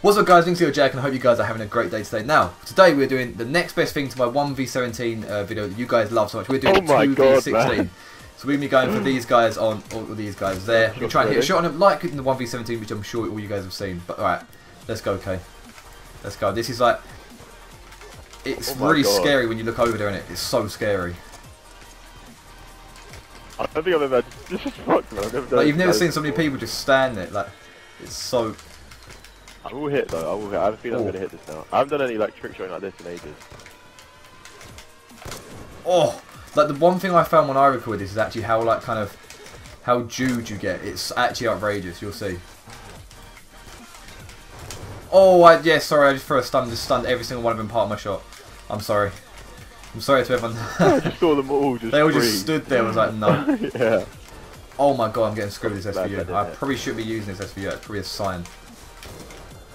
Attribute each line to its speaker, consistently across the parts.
Speaker 1: What's up guys, Linkzy Jack and I hope you guys are having a great day today. Now, today we're doing the next best thing to my 1v17 uh, video that you guys love so much. We're doing
Speaker 2: Oh
Speaker 1: 2v16.
Speaker 2: man.
Speaker 1: So we're going to be going for these guys on, all these guys there. We're trying to hit a shot on them like in the 1v17 which I'm sure all you guys have seen. But alright, let's go okay. Let's go. This is like, it's
Speaker 2: Oh
Speaker 1: really
Speaker 2: God.
Speaker 1: scary when you look over there and it. It's so scary.
Speaker 2: I don't think I've ever. This is fucked, man. I've never done
Speaker 1: Like you've never seen so many people just stand there. Like, it's so...
Speaker 2: I will hit though. I will hit. I have a feeling
Speaker 1: Oh.
Speaker 2: I'm gonna hit this now. I haven't done any like trick shotting like this in ages.
Speaker 1: Oh, like the one thing I found when I record this is actually how like kind of how Jude you get. It's actually outrageous. You'll see. Oh, I, yeah. Sorry, I just threw a stun. Just stunned every single one of them part of my shot. I'm sorry. I'm sorry to
Speaker 2: I
Speaker 1: everyone.
Speaker 2: just saw them all just.
Speaker 1: they all just stood there. I was like, no.
Speaker 2: yeah.
Speaker 1: Oh my god, I'm getting screwed with this SVU. I probably shouldn't be using this SVU. It's probably a sign.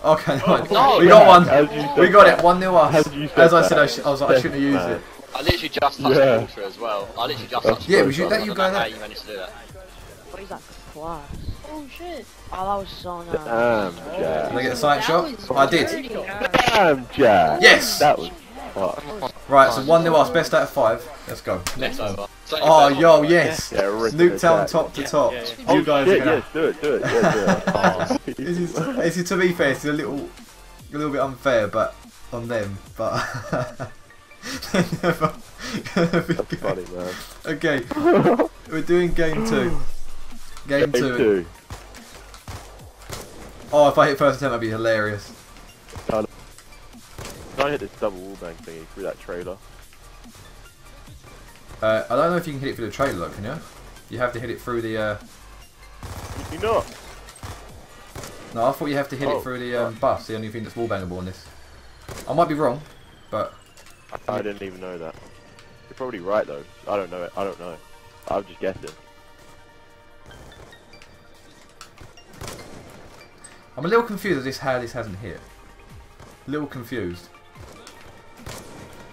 Speaker 1: Okay,
Speaker 2: Oh,
Speaker 3: no.
Speaker 1: we got one.
Speaker 2: As you said
Speaker 1: We got
Speaker 2: that.
Speaker 1: it. One nil us.
Speaker 2: As you said
Speaker 1: I said, I, sh I was like, I shouldn't have used it.
Speaker 3: I literally just touched
Speaker 2: Yeah.
Speaker 3: the water as well. I literally just touched
Speaker 1: Yeah,
Speaker 3: the
Speaker 1: was you-
Speaker 3: water.
Speaker 1: that you go there?
Speaker 3: how you managed to do that.
Speaker 4: What is that class?
Speaker 5: Oh shit.
Speaker 4: Oh, that was so nice.
Speaker 2: Damn, oh,
Speaker 1: Did I get a sight shot?
Speaker 5: was
Speaker 1: I did.
Speaker 2: Damn, Jack.
Speaker 1: Yes!
Speaker 2: That was. Fuck.
Speaker 1: Right, so 1 0 us, best out of 5. Let's go.
Speaker 3: Next over. So
Speaker 1: Oh,
Speaker 3: you
Speaker 1: yo,
Speaker 3: better-
Speaker 1: yes!
Speaker 2: Yeah, rip Nuketown
Speaker 1: top to top. You guys
Speaker 2: shit,
Speaker 1: are gonna.
Speaker 2: yes, do it, do it, yeah, do it. Oh.
Speaker 1: This is, is, to be fair, it's a little, a little bit unfair, but on them, but. they're never gonna be
Speaker 2: That's
Speaker 1: good.
Speaker 2: funny, man.
Speaker 1: Okay, we're doing game two. Game,
Speaker 2: Game
Speaker 1: two.
Speaker 2: two.
Speaker 1: Oh, if I hit first attempt, that'd be hilarious.
Speaker 2: Can I hit this double wallbang thingy through that trailer?
Speaker 1: Uh, I don't know if you can hit it through the trailer, though, can you? You have to hit it through the. Uh...
Speaker 2: You not?
Speaker 1: No, I thought you have to hit
Speaker 2: Oh,
Speaker 1: it through the um, bus. The only thing that's wall wallbangable on this. I might be wrong, but
Speaker 2: I didn't even know that. You're probably right though. I don't know it. I don't know. I'm just guessing.
Speaker 1: I'm a little confused as this how this hasn't hit. A little confused.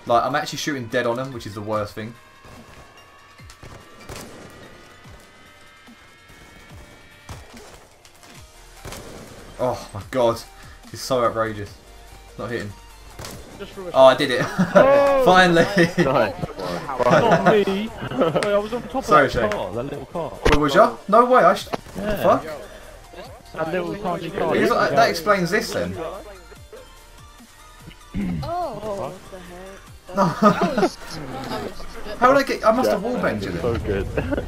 Speaker 1: Like I'm actually shooting dead on them, which is the worst thing. Oh my god, He's so outrageous. Not hitting. Oh, I did it. Finally.
Speaker 2: Nice.
Speaker 6: Not me. Wait, I was on top
Speaker 1: Sorry,
Speaker 6: of that
Speaker 1: Shay.
Speaker 6: car, that little car.
Speaker 1: Where was ya? No way. I sh
Speaker 6: Yeah.
Speaker 1: fuck.
Speaker 6: That little tiny car.
Speaker 1: Is that, that explains this then.
Speaker 5: Oh,
Speaker 4: What the heck?
Speaker 1: No.
Speaker 5: that was,
Speaker 1: How did I get? I must have
Speaker 2: Yeah,
Speaker 1: wallbanged you
Speaker 2: So good.
Speaker 5: that.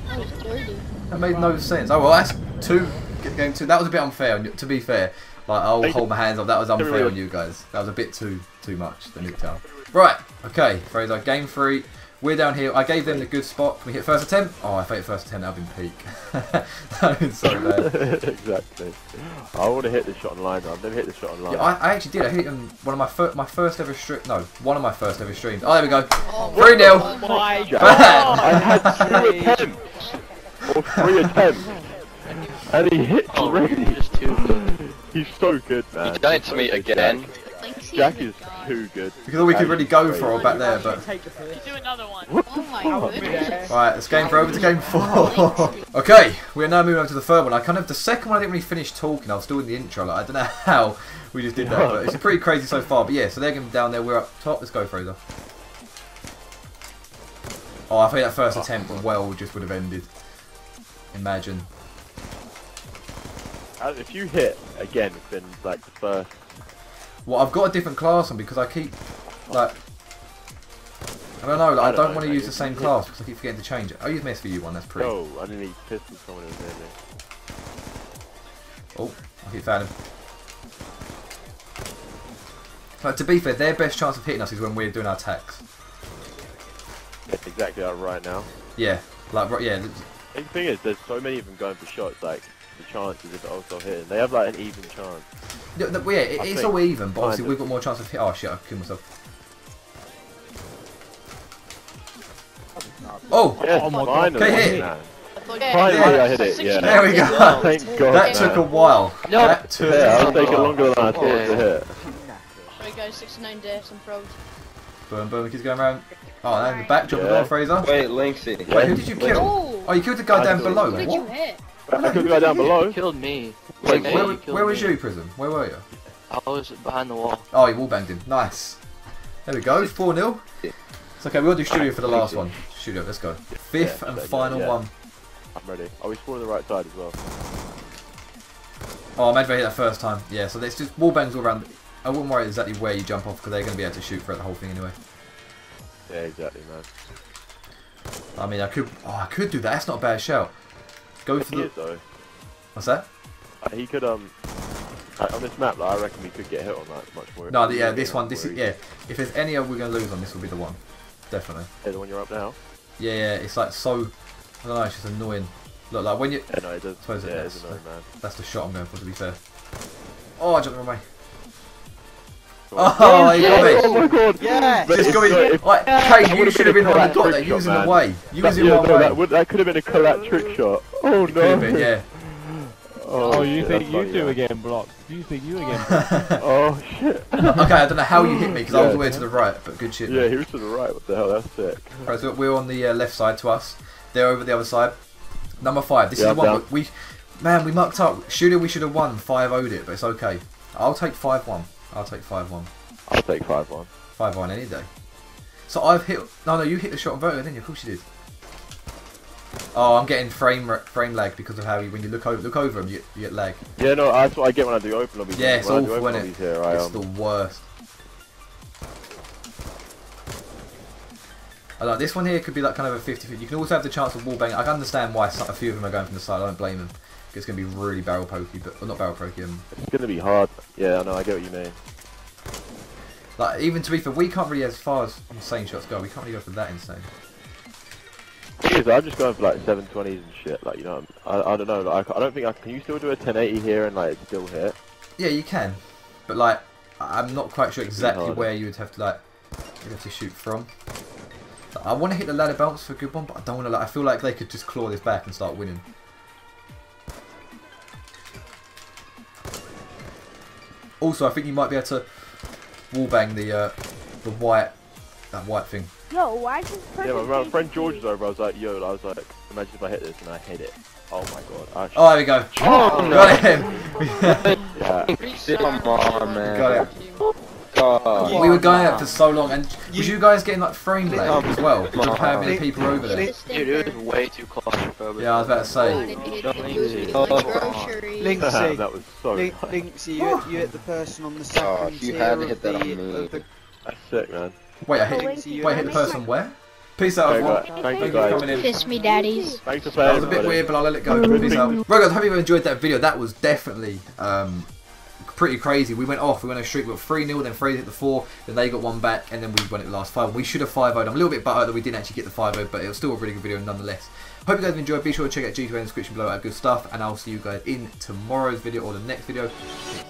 Speaker 1: That made no sense. Oh well, that's two. Game two. That was a bit unfair. To be fair, like I'll hold my hands up. That was unfair on you guys. That was a bit too too much. The Nuketown. Right. Okay. Fraser. Game three. We're down here. I gave them the good spot. Can we hit first attempt? Oh, if I hit first attempt, that'd been peak. that'd so bad.
Speaker 2: exactly. I want to hit this shot online though. I've never hit this shot online.
Speaker 1: Yeah, I, I actually did. I hit it on one of my first my first ever stream. No, one of my first ever streams. Oh, there we go.
Speaker 5: Oh,
Speaker 1: Three nil.
Speaker 5: my
Speaker 2: Jack,
Speaker 1: Bad.
Speaker 2: I had two attempts or three attempts, and he hit
Speaker 3: Oh,
Speaker 2: already.
Speaker 3: you're too good.
Speaker 2: He's so good, man.
Speaker 3: You done it to me again.
Speaker 5: Thanks,
Speaker 2: Jack, Jack is too good.
Speaker 1: Because all we could really go for back there, but
Speaker 5: Oh my
Speaker 2: fuck?
Speaker 5: goodness.
Speaker 1: Right, let's game for over to game four. okay, we're now moving on to the third one. I kind of the second one I didn't really finish talking. I was still in the intro. Like I don't know how we just did that, but it's pretty crazy so far. But yeah, so they're going down there. We're up top. Let's go, Fraser. Oh, I think that first attempt well just would have ended. Imagine.
Speaker 2: If you hit again within like the first,
Speaker 1: Well, I've got a different class on because I keep like. I don't know. Like, I, don't,
Speaker 2: don't
Speaker 1: want to use the same class because I keep forgetting to change it. I use my SVU one. That's pretty.
Speaker 2: oh, I didn't need pistols coming in there.
Speaker 1: Oh, I keep fouling. But to be fair, their best chance of hitting us is when we're doing our attacks.
Speaker 2: That's exactly like right now.
Speaker 1: Yeah, like right, yeah,
Speaker 2: The thing is, there's so many of them going for shots. Like the chances of it also hitting, they have like an even chance.
Speaker 1: yeah, the- yeah it, it's all even. But obviously,
Speaker 2: of.
Speaker 1: we've got more chance of hit. Oh shit! I killed myself. Oh,
Speaker 2: Yes,
Speaker 6: Oh my God.
Speaker 2: finally,
Speaker 1: Okay, hit.
Speaker 2: man.
Speaker 5: Yeah.
Speaker 2: Finally,
Speaker 1: Yeah.
Speaker 2: I hit it. Yeah.
Speaker 1: there we go.
Speaker 2: Thank God.
Speaker 1: that
Speaker 2: man.
Speaker 1: took a while.
Speaker 3: No.
Speaker 1: That took.
Speaker 2: Yeah, I
Speaker 1: a
Speaker 2: was taking
Speaker 1: while.
Speaker 2: longer than I thought to hit.
Speaker 5: Sorry guys, 69 deaths, I'm proud.
Speaker 1: Boom, boom. Keeps going around. Oh, now in the back, jump the
Speaker 2: Yeah.
Speaker 1: door, Fraser.
Speaker 7: Wait, Linkzy.
Speaker 1: Wait, who did you kill?
Speaker 5: Oh!
Speaker 1: Oh, you killed the guy
Speaker 2: I
Speaker 1: down below.
Speaker 5: Who did
Speaker 1: What?
Speaker 5: you hit?
Speaker 2: I killed the guy down below.
Speaker 3: You killed me.
Speaker 1: Wait,
Speaker 3: Hey,
Speaker 1: where,
Speaker 3: killed
Speaker 1: where was
Speaker 3: me.
Speaker 1: you, Prism? Where were you?
Speaker 3: I was behind the wall.
Speaker 1: Oh, he wall banged him. Nice. There we go. 4 0. It's okay, we'll do studio for the last one. Studio, let's go. Fifth
Speaker 2: Yeah,
Speaker 1: and
Speaker 2: yeah,
Speaker 1: final
Speaker 2: yeah.
Speaker 1: one.
Speaker 2: I'm ready. Are we spawning the right side as well?
Speaker 1: Oh, I made hit that first time. Yeah, so it's just wall bangs all around. I wouldn't worry exactly where you jump off because they're going to be able to shoot throughout the whole thing anyway.
Speaker 2: Yeah, exactly, man.
Speaker 1: I mean, I could. Oh, I could do that. That's not a bad shout. Go for the.
Speaker 2: is though.
Speaker 1: What's that?
Speaker 2: Uh, He could um. like, on this map, like, I reckon we could get hit on that much more.
Speaker 1: No, the, yeah, this one. This is yeah. If there's any of we're going to lose on, this will be the one. Definitely.
Speaker 2: Yeah, the one you're up now.
Speaker 1: Yeah, yeah. It's like so. I don't know. It's just annoying. Look, like when you.
Speaker 2: Yeah, no, it does.
Speaker 1: Suppose
Speaker 2: yeah,
Speaker 1: is.
Speaker 2: it's annoying, man.
Speaker 1: That's the shot I'm going for. To be fair. Oh, I jumped the wrong way.
Speaker 2: Come.
Speaker 1: Oh, he got me.
Speaker 2: Oh my god!
Speaker 7: Yeah.
Speaker 2: But
Speaker 1: Just
Speaker 2: it's
Speaker 1: go
Speaker 2: not-
Speaker 1: in.
Speaker 2: if-
Speaker 1: Like, Kane, you should have been
Speaker 2: a
Speaker 1: the one that
Speaker 2: collapse
Speaker 1: got that. You was in the way. You was in
Speaker 2: yeah,
Speaker 1: one
Speaker 2: no,
Speaker 1: way.
Speaker 2: that, would, that could have been a collapse trick shot. Oh no!
Speaker 1: Been, yeah.
Speaker 6: Oh, you
Speaker 2: shit,
Speaker 6: think you
Speaker 2: funny,
Speaker 6: two
Speaker 2: yeah.
Speaker 6: again, Block? You think you again? Block?
Speaker 2: Oh shit!
Speaker 1: okay, I don't know how you hit me because I was
Speaker 2: Yeah.
Speaker 1: all the way to the right, but good shit.
Speaker 2: yeah, he was to the right. What the hell? That's sick.
Speaker 1: Right, so we're on the uh, left side to us. They're over the other side. Number five. This
Speaker 2: Yeah,
Speaker 1: is the one
Speaker 2: down.
Speaker 1: we, man, we mucked up. Shooter, we should have won. Five owed it, but it's okay. I'll take five one. I'll take five one.
Speaker 2: I'll take five one.
Speaker 1: Five one any day. So I've hit. No, no, you hit the shot on Vertigo, didn't you? Of course you did. Oh, I'm getting frame ra- frame lag because of how you when you look over look over them, you, you get lag.
Speaker 2: Yeah, no, that's what I get when I do open lobbies.
Speaker 1: Yeah, it's
Speaker 2: when
Speaker 1: awful, isn't it?
Speaker 2: here. I
Speaker 1: It's
Speaker 2: um.
Speaker 1: the worst. I like this one here could be like kind of a 50 You can also have the chance of wall banging. I can understand why a few of them are going from the side. I don't blame them. It's going to be really barrel pokey, but well, not barrel pokey. Um,
Speaker 2: It's gonna be hard. Yeah, I know. I get what you mean.
Speaker 1: like even to be fair, we can't really as far as insane shots go. We can't really go for that insane.
Speaker 2: Because I'm just going for like 720s and shit. Like you know, I, I don't know. Like, I don't think I can. You still do a 1080 here and like still hit?
Speaker 1: Yeah, you can, but like I'm not quite sure exactly where you would have to like you'd have to shoot from. Like, I want to hit the ladder bounce for a good one, but I don't want to. Like, I feel like they could just claw this back and start winning. Also, I think you might be able to wallbang the uh, the white that white thing.
Speaker 4: Yo, why is this person
Speaker 2: Yeah, my, my friend George
Speaker 4: me?
Speaker 2: was over. I was like, yo, I was like, imagine if I hit this and I hit it. Oh my god. I sh-
Speaker 1: Oh, there we go.
Speaker 2: Oh,
Speaker 1: Got him.
Speaker 2: yeah.
Speaker 3: Come on, man.
Speaker 1: Got it.
Speaker 3: God.
Speaker 1: We were going at it for so long, and was you guys getting like frame lag as well? With how many people over there?
Speaker 3: Dude, it was way too claustrophobic.
Speaker 1: Yeah, I was about to say.
Speaker 7: Oh, oh. Linkzy.
Speaker 2: that was so
Speaker 7: Link. Linkzy, you, you hit the person on the second
Speaker 3: you
Speaker 7: tier
Speaker 3: had
Speaker 7: of
Speaker 3: hit that
Speaker 7: the,
Speaker 3: on me.
Speaker 7: of the
Speaker 2: That's sick, man.
Speaker 1: Wait, I hit.
Speaker 7: Linkzy,
Speaker 1: Wait, hit the person where? Peace out,
Speaker 2: Okay,
Speaker 1: everyone. Thank
Speaker 2: Thank
Speaker 1: you
Speaker 2: you
Speaker 1: for
Speaker 2: guys.
Speaker 1: coming in.
Speaker 5: Kiss me, daddies.
Speaker 2: Thanks for
Speaker 1: That was a bit weird, but I'll let it go. Peace out. Right, guys, hope you enjoyed that video. That was definitely um, pretty crazy. We went off. We went on a streak. We got 3 0, then Fraser hit the 4, then they got one back, and then we went at the last 5. We should have 5 0'd. I'm a little bit buttered that we didn't actually get the 5 0, but it was still a really good video nonetheless. Hope you guys have enjoyed. Be sure to check out G2A in the description below. I have good stuff, and I'll see you guys in tomorrow's video or the next video. Peace.